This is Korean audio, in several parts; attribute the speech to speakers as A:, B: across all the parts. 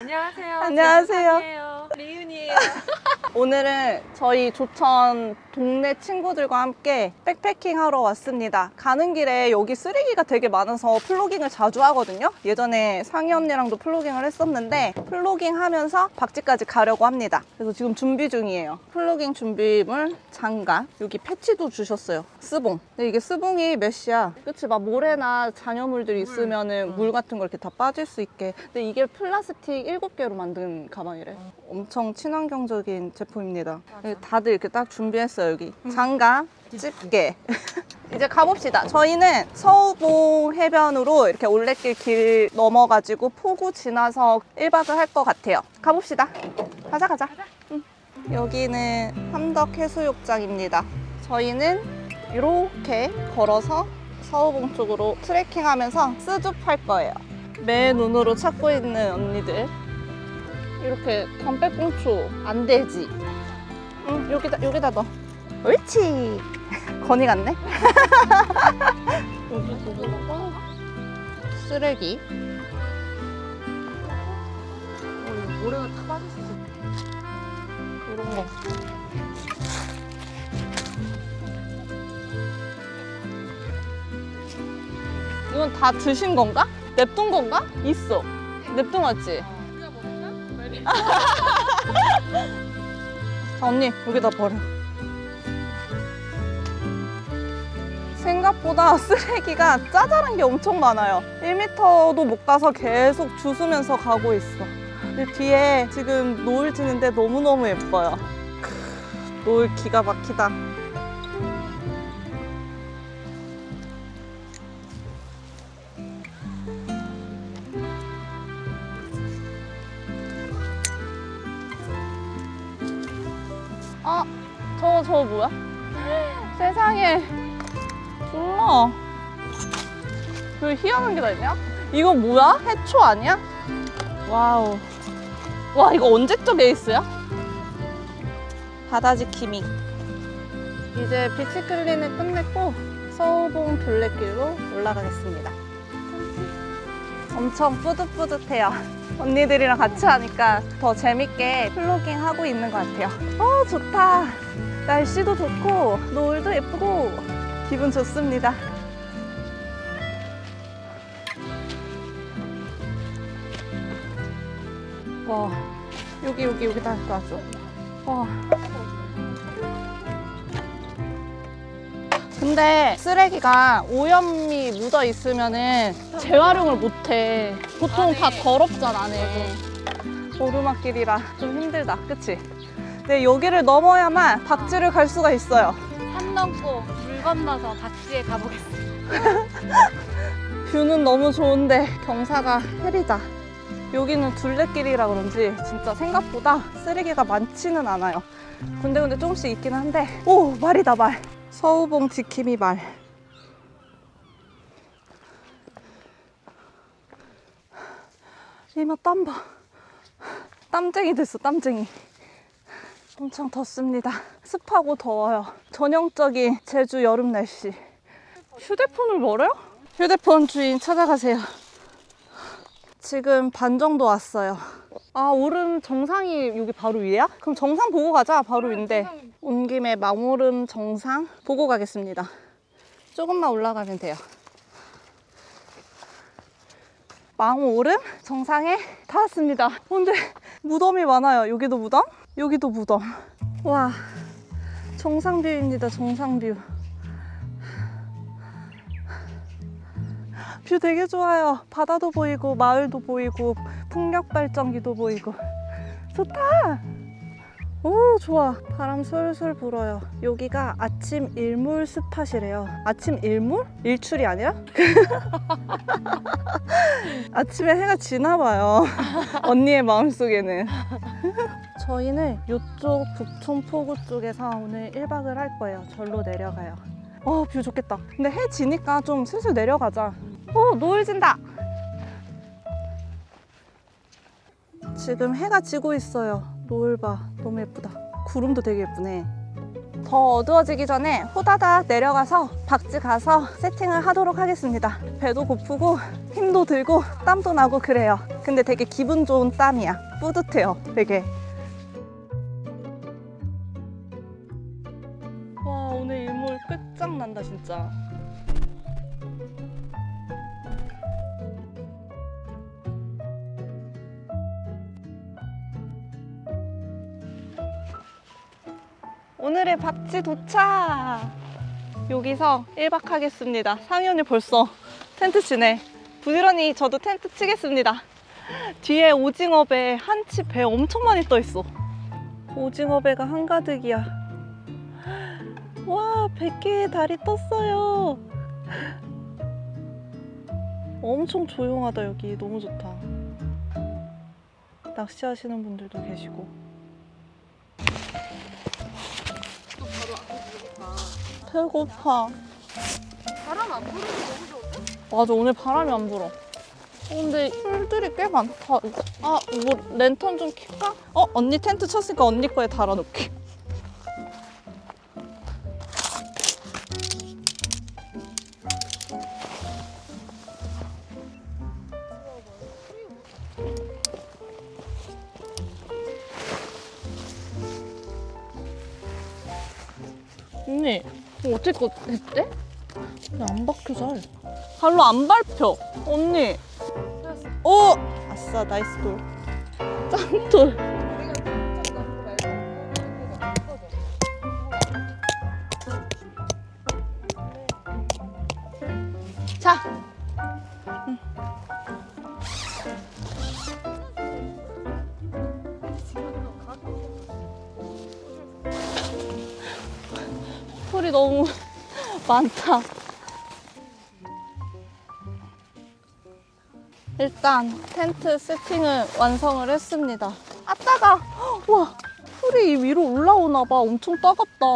A: 안녕하세요.
B: 안녕하세요.
A: 리윤이에요.
B: 오늘은 저희 조천 동네 친구들과 함께 백패킹 하러 왔습니다. 가는 길에 여기 쓰레기가 되게 많아서 plogging을 자주 하거든요. 예전에 상희 언니랑도 plogging을 했었는데 플로깅 하면서 박지까지 가려고 합니다. 그래서 지금 준비 중이에요. 플로깅 준비물, 장갑, 여기 패치도 주셨어요. 스봉. 근데 이게 스봉이 mesh야. 그치? 막 모래나 잔여물들이 있으면은 물 같은 거 이렇게 다 빠질 수 있게. 근데 이게 플라스틱 7개로 만든 가방이래. 엄청 친환경적인 제품입니다. 네, 다들 이렇게 딱 준비했어요, 여기. 장갑, 집게. 이제 가봅시다. 저희는 서우봉 해변으로 이렇게 올레길 길 넘어가지고 포구 지나서 1박을 할 것 같아요. 가봅시다. 가자, 가자. 응. 여기는 함덕 해수욕장입니다. 저희는 이렇게 걸어서 서우봉 쪽으로 트레킹 하면서 스줍할 거예요. 매 눈으로 찾고 있는 언니들. 이렇게 담배꽁초 안 되지. 응, 여기다, 여기다 넣어. 옳지. 건이 같네. 여기 부분과 쓰레기.
A: 어, 모래가 다 있어.
B: 이런 거. 이건 다 드신 건가? 냅둔 건가? 있어. 냅둔 거지? 자, 언니, 여기다 버려. 생각보다 쓰레기가 짜잘한 게 엄청 많아요. 1m도 못 가서 계속 주스면서 가고 있어. 뒤에 지금 노을 지는데 너무너무 예뻐요. 크, 노을 기가 막히다. 저거 뭐야? 세상에. 몰라. 왜 희한한 게 다 있냐? 이거 뭐야? 해초 아니야? wow. 와, 이거 언제적 에이스야? 바다 지킴이. 이제 beach clean을 끝냈고 서우봉 둘레길로 올라가겠습니다. 엄청 뿌듯뿌듯해요. 언니들이랑 같이 하니까 더 재밌게 플로깅 하고 있는 것 같아요. 어, 좋다. 날씨도 좋고, 노을도 예쁘고, 기분 좋습니다. 와, 여기, 여기, 여기 다 놔줘. 와. 근데 쓰레기가 오염이 묻어 있으면은 재활용을 못 해. 보통 다 더럽잖아, 안에. 오르막길이라 좀 힘들다, 그치? 근데 여기를 넘어야만 박지를 갈 수가 있어요.
A: 산 넘고 물 건너서 박지에 가보겠습니다.
B: 뷰는 너무 좋은데 경사가 흐리다. 여기는 둘레길이라 그런지 진짜 생각보다 쓰레기가 많지는 않아요. 군데군데 조금씩 있긴 한데 오 말이다 말. 서우봉 지킴이 말. 이마 땀 봐. 땀쟁이 됐어 땀쟁이. 엄청 덥습니다. 습하고 더워요. 전형적인 제주 여름 날씨. 휴대폰을 버려요? 휴대폰 주인 찾아가세요. 지금 반 정도 왔어요. 아, 오름 정상이 여기 바로 위야? 그럼 정상 보고 가자. 바로 위인데. 온 김에 망오름 정상 보고 가겠습니다. 조금만 올라가면 돼요. 망오름 정상에 다 왔습니다. 어, 근데 무덤이 많아요. 여기도 무덤? 여기도 무덤. 와, 정상 view입니다. 정상 view. view 되게 좋아요. 바다도 보이고 마을도 보이고 풍력 발전기도 보이고 좋다. 오 좋아. 바람 솔솔 불어요. 여기가 아침 일몰 spot이래요. 아침 일몰? 일출이 아니라? 아침에 해가 지나 봐요. 언니의 마음속에는. 저희는 이쪽 북촌포구 쪽에서 오늘 1박을 할 거예요. 절로 내려가요. 어, view 좋겠다. 근데 해 지니까 좀 슬슬 내려가자. 오, 노을 진다. 지금 해가 지고 있어요. 노을 봐. 너무 예쁘다. 구름도 되게 예쁘네. 더 어두워지기 전에 호다닥 내려가서 박지 가서 세팅을 하도록 하겠습니다. 배도 고프고 힘도 들고 땀도 나고 그래요. 근데 되게 기분 좋은 땀이야. 뿌듯해요. 되게. 오늘의 박지 도착! 여기서 1박 하겠습니다. 상현이 벌써 텐트 치네. 부지런히 저도 텐트 치겠습니다. 뒤에 오징어 배, 한치 배 엄청 많이 떠 있어. 오징어 배가 한가득이야. 와, 100개의 달이 떴어요. 엄청 조용하다, 여기. 너무 좋다. 낚시하시는 분들도 계시고. 배고파.
A: 바람 안 불어도 너무 좋은데?
B: 맞아 오늘 바람이 안 불어. 어, 근데 풀들이 꽤 많다. 아, 뭐 랜턴 좀 킬까? 어, 언니 텐트 쳤으니까 언니 거에 달아놓게. 거 했대? 왜안 박혀 잘? 발로 안 밟혀. 언니. 오! 아싸, 나이스 돌. 짱돌. 많다. 일단 텐트 세팅을 완성을 했습니다. 아 따가! 와 풀이 위로 올라오나 봐. 엄청 따갑다.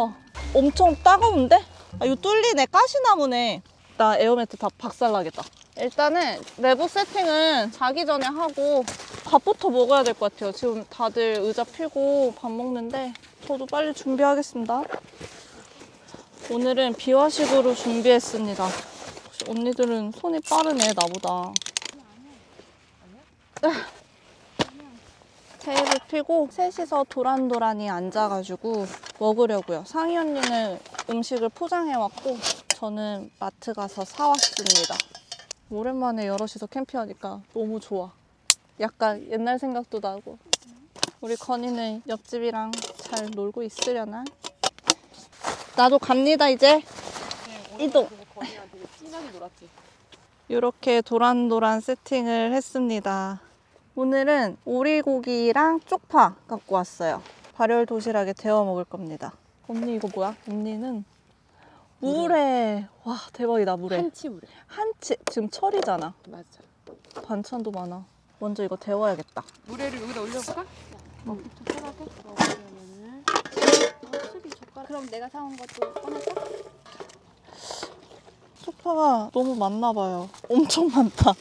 B: 엄청 따가운데? 아 이거 뚫리네. 가시나무네. 나 에어매트 다 박살나겠다. 일단은 내부 세팅은 자기 전에 하고 밥부터 먹어야 될 것 같아요. 지금 다들 의자 펴고 밥 먹는데 저도 빨리 준비하겠습니다. 오늘은 비화식으로 준비했습니다. 역시 언니들은 손이 빠르네 나보다. 테이블 피고 셋이서 도란도란히 앉아가지고 먹으려고요. 상희 언니는 음식을 포장해왔고 저는 마트 가서 사왔습니다. 오랜만에 여럿이서 캠핑하니까 너무 좋아. 약간 옛날 생각도 나고 우리 건이는 옆집이랑 잘 놀고 있으려나? 나도 갑니다 이제 이동
A: 진하게 놀았지.
B: 이렇게 도란도란 세팅을 했습니다. 오늘은 오리고기랑 쪽파 갖고 왔어요. 발열 도시락에 데워 먹을 겁니다. 언니 이거 뭐야? 언니는 물에 와 대박이다 물에
A: 한치 물에.
B: 한치 지금 철이잖아.
A: 맞아.
B: 반찬도 많아. 먼저 이거 데워야겠다.
A: 물에를 여기다 올려볼까? 어, 젓가락에 그럼 내가 사온 것도 꺼낼까?
B: 쪽파가 너무 많나 봐요. 엄청 많다.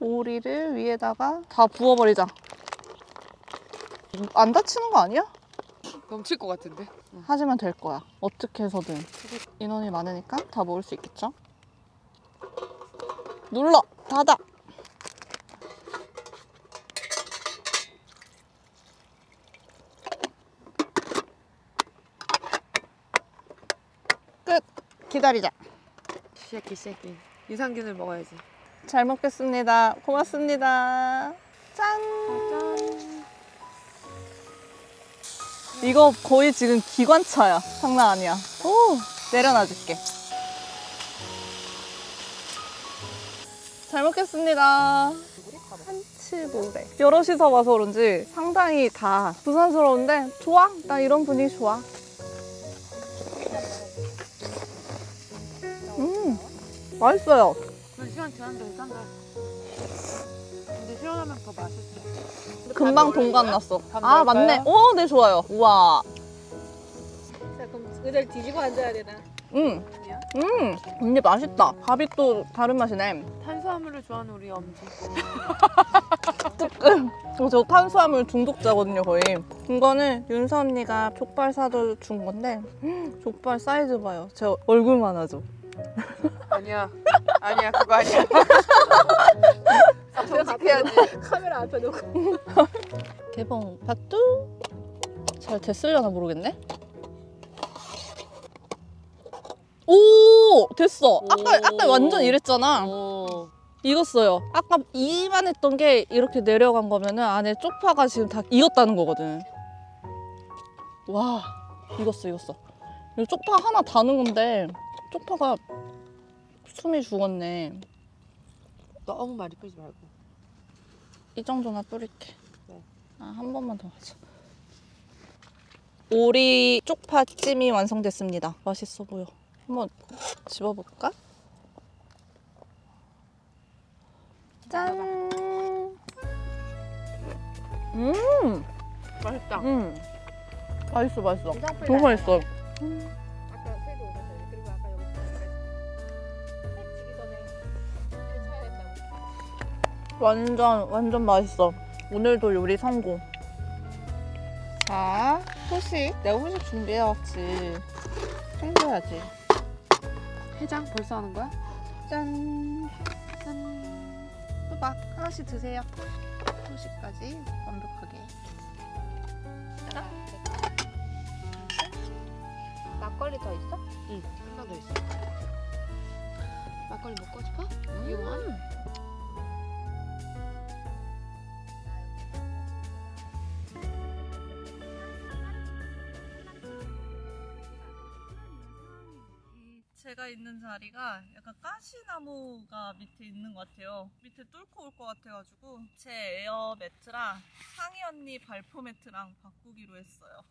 B: 오리를 위에다가 다 부어버리자. 안 다치는 거 아니야?
A: 넘칠 것 같은데.
B: 하지만 될 거야. 어떻게 해서든. 인원이 많으니까 다 먹을 수 있겠죠? 눌러! 닫아! 기다리자.
A: 시작해 시작해. 유산균을 먹어야지.
B: 잘 먹겠습니다. 고맙습니다. 짠!
A: 짠.
B: 이거 거의 지금 기관차야. 장난 아니야. 오! 내려놔 줄게. 잘 먹겠습니다. 한치모래. 여럿이서 와서 그런지 상당히 다 부산스러운데 좋아. 나 이런 분위기 좋아. 맛있어요.
A: 그 시간 지났는데 짠다. 근데 시원하면 더 맛있어.
B: 금방 동감 났어.
A: 밥
B: 아? 맞네. 오, 네, 좋아요. 우와.
A: 자 그럼 의자를 뒤집어 앉아야 되나?
B: 음,
A: 아니야?
B: 음. 언니 맛있다. 밥이 또 다른 맛이네.
A: 탄수화물을 좋아하는 우리 엄지.
B: 어, 저 탄수화물 중독자거든요, 거의. 이거는 윤서 언니가 족발 사줘 준 건데 음, 족발 사이즈 봐요. 제 얼굴만 하죠.
C: 아니야. 아니야, 그거 아니야. 정직해야지.
A: 카메라 앞에 놓고.
B: 개봉 파뚜 잘 됐으려나 모르겠네. 오 됐어. 아까 아까 완전 이랬잖아.
C: 오.
B: 익었어요. 아까 이만 했던 게 이렇게 내려간 거면은 안에 쪽파가 지금 다 익었다는 거거든. 와, 익었어, 익었어. 이 쪽파 하나 다는 건데 쪽파가 숨이 죽었네.
C: 너무 많이 뿌리지 말고.
B: 이 정도나 뿌릴게.
C: 네.
B: 아, 한 번만 더 하자. 오리 쪽파찜이 완성됐습니다. 맛있어 보여. 한번 집어볼까? 짠. 음,
C: 맛있다.
B: 음, 맛있어, 맛있어. 너무. 맛있어.
A: 아
B: 완전 완전 맛있어. 오늘도 요리 성공. 자, 후식. 내가 후식 준비해왔지. 챙겨야지.
A: 해장 벌써 하는 거야?
B: 짠. 짠. 수박 하나씩 드세요. 후식까지 완벽하게.
A: 막걸리 더 있어?
C: 응, 하나 더 있어. 막걸리 먹고 싶어? You want?
B: 제가 있는 자리가 약간 가시나무가 밑에 있는 것 같아요. 밑에 뚫고 올 것 같아가지고 제 에어 매트랑 상희 언니 발포 매트랑 바꾸기로 했어요.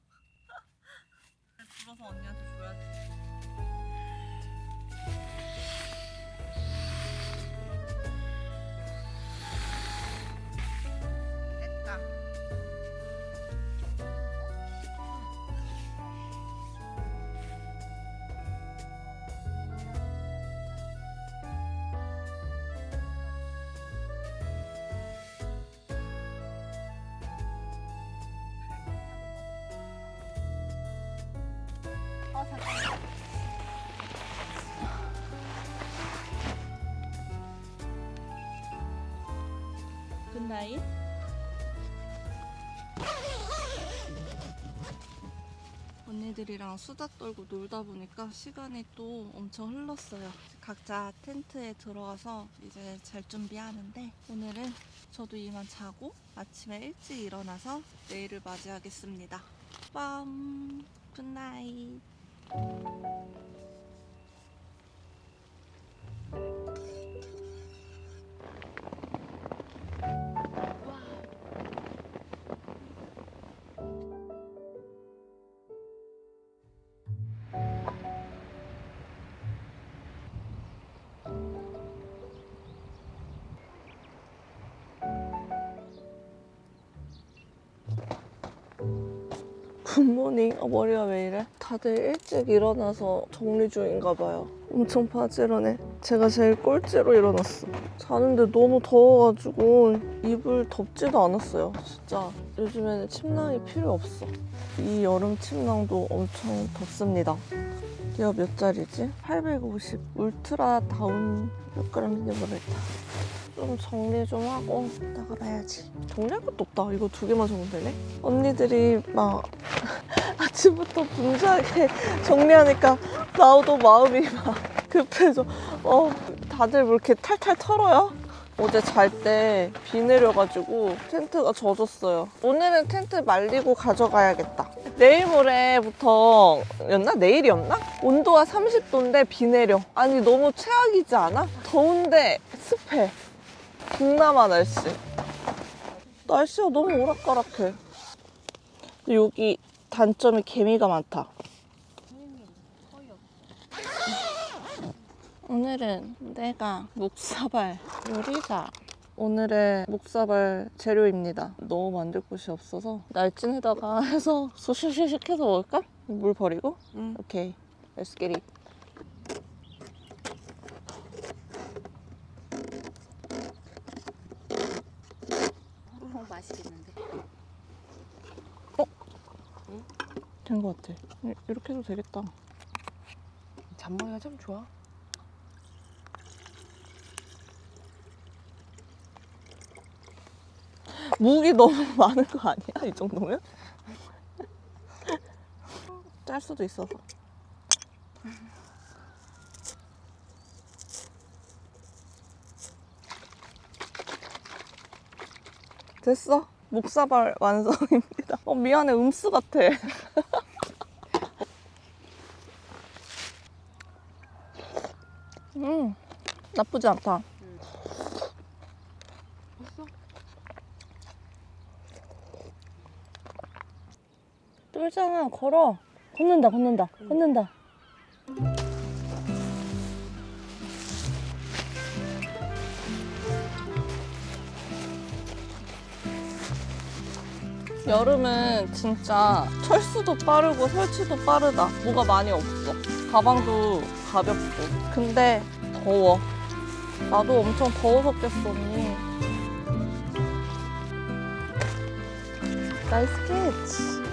B: Good night. 언니들이랑 수다 떨고 놀다 보니까 시간이 또 엄청 흘렀어요. 각자 텐트에 들어가서 이제 잘 준비하는데 오늘은 저도 이만 자고 아침에 일찍 일어나서 내일을 맞이하겠습니다. 빰 good night. 굿모닝. 어, 머리가 왜 이래? 다들 일찍 일어나서 정리 중인가 봐요. 엄청 바지런해. 제가 제일 꼴찌로 일어났어. 자는데 너무 더워가지고 이불 덮지도 않았어요. 진짜 요즘에는 침낭이 필요 없어. 이 여름 침낭도 엄청 덥습니다. 얘가 몇 짜리지? 850. 울트라 다운 몇 그램 인지 모르겠다. 좀 정리 좀 하고 나가봐야지. 정리할 것도 없다. 이거 두 개만 적으면 되네. 언니들이 막 아침부터 분주하게 정리하니까 나도 마음이 막 급해져. 어, 다들 뭐 이렇게 탈탈 털어요? 어제 잘 때 비 내려가지고 텐트가 젖었어요. 오늘은 텐트 말리고 가져가야겠다. 내일 모레부터였나? 내일이었나? 온도가 30도인데 비 내려. 아니 너무 최악이지 않아? 더운데 습해. 동남아 날씨. 날씨가 너무 오락가락해. 근데 여기 단점이 개미가 많다. 오늘은 내가 목사발 요리사. 오늘의 목사발 재료입니다. 너무 만들 곳이 없어서 날진에다가 해서 소시시식 해서 먹을까? 물 버리고?
C: 응.
B: 오케이. Let's get it.
A: 어 맛있겠는데.
B: 된 것 같아. 이- 이렇게 해도 되겠다.
C: 잔머리가 참 좋아.
B: 무기 너무 많은 거 아니야? 이 정도면? 짤 수도 있어서. 됐어. 목사발 완성입니다. 어, 미안해. 음수 같아. 음, 나쁘지 않다. 뚫잖아. 걸어. 걷는다, 걷는다, 걷는다. 여름은 진짜 철수도 빠르고 설치도 빠르다. 뭐가 많이 없어. 가방도 가볍고. 근데 더워. 나도 엄청 더워서 깼어, 언니. Nice catch.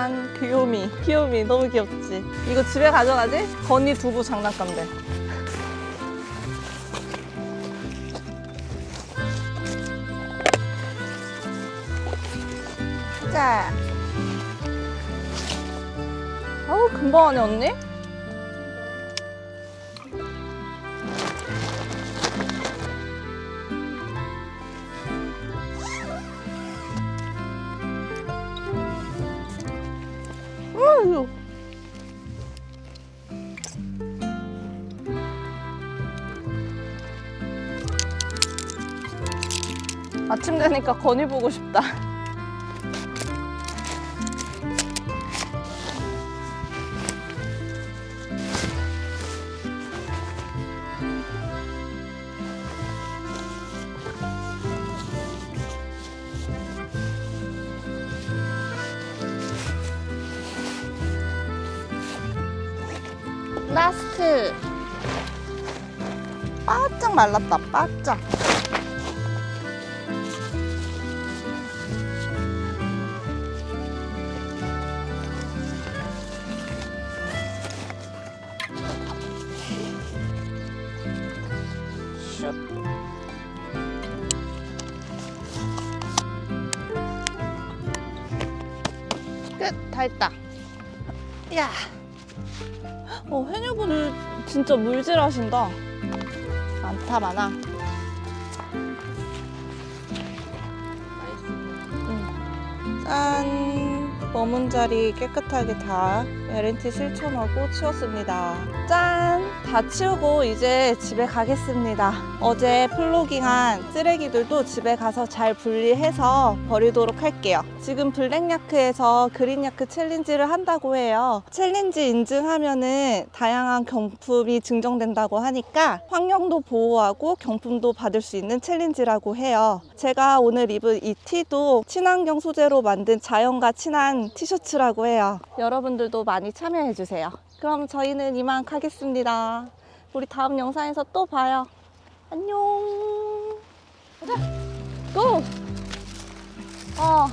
B: 짠 귀요미 귀요미. 너무 귀엽지? 이거 집에 가져가지? 건이 두부 장난감대 자. 어우 금방 하네 언니 아침 되니까 건이 보고 싶다. 라스트. 바짝 말랐다, 바짝. 어, 해녀분들 진짜 물질하신다. 많다, 많아.
C: Nice.
B: 짠! 머문 자리 깨끗하게 다 LNT 실천하고 치웠습니다. 짠! 다 치우고 이제 집에 가겠습니다. 어제 plogging한 쓰레기들도 집에 가서 잘 분리해서 버리도록 할게요. 지금 블랙야크에서 그린야크 challenge를 한다고 해요. challenge 인증하면은 다양한 경품이 증정된다고 하니까 환경도 보호하고 경품도 받을 수 있는 challenge라고 해요. 제가 오늘 입은 이 티도 친환경 소재로 만든 자연과 친한 티셔츠라고 해요. 여러분들도 많이 참여해주세요. 그럼 저희는 이만 가겠습니다. 우리 다음 영상에서 또 봐요. 안녕. 가자. 고! 어?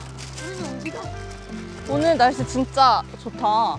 B: 오늘 날씨 진짜 좋다.